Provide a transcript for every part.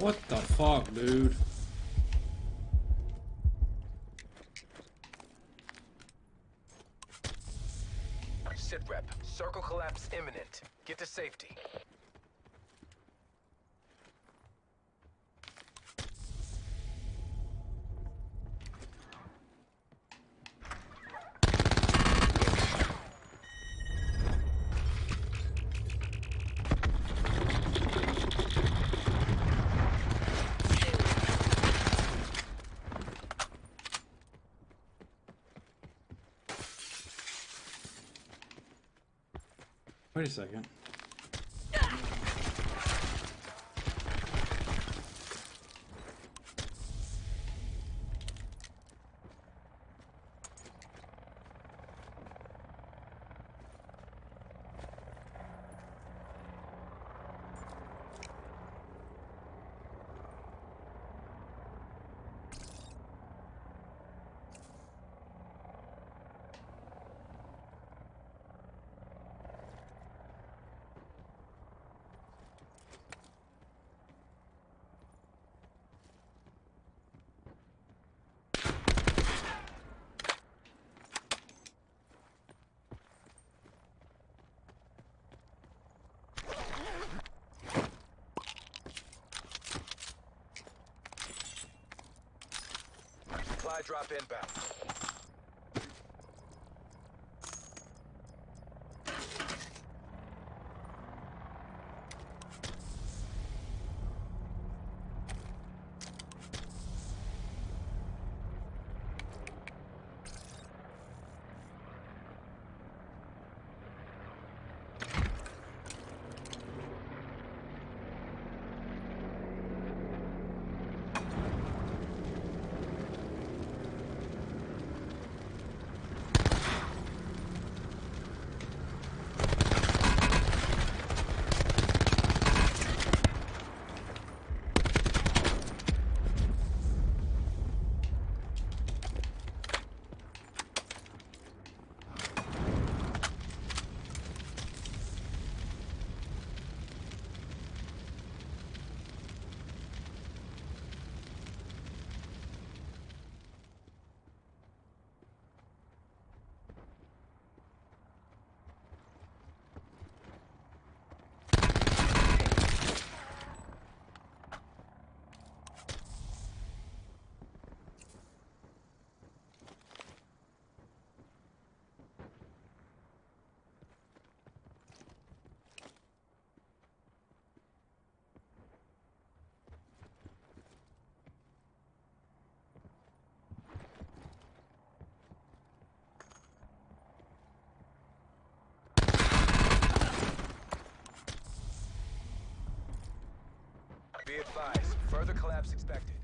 What the fuck, dude? Sit rep. Circle collapse imminent. Get to safety. Wait a second. Drop inbound. Advised. Further collapse expected.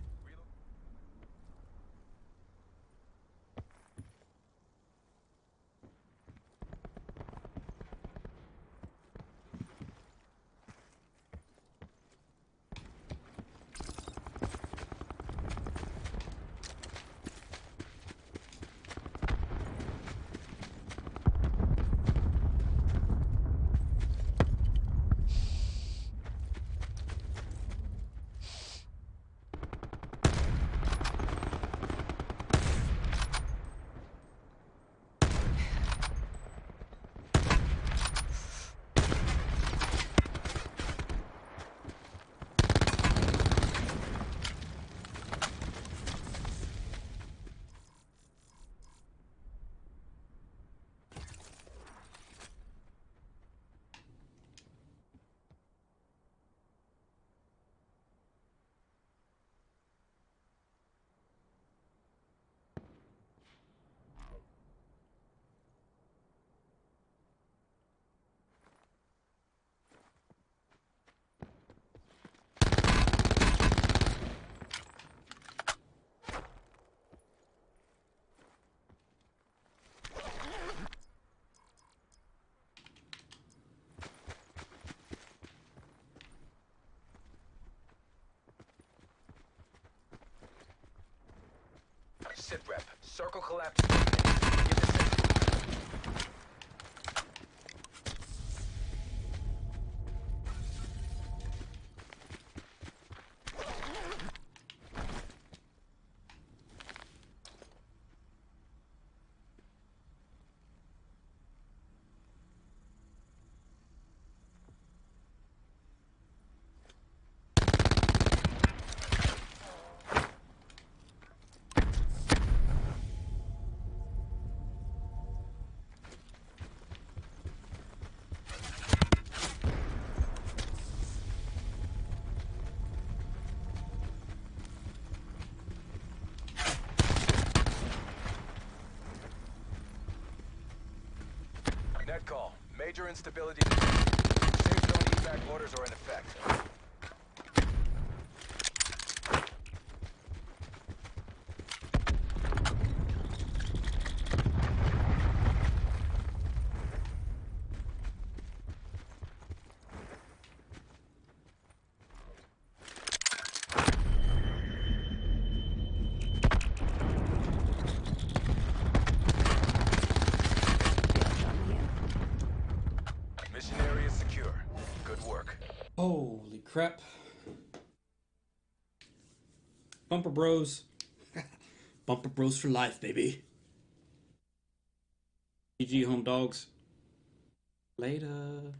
Sit rep. Circle collapse. imminent. Get to safety. Net call. Major instability. Safe zone evac orders are in effect. Crap. Bumper Bros. Bumper Bros for life, baby. GG, home dogs. Later.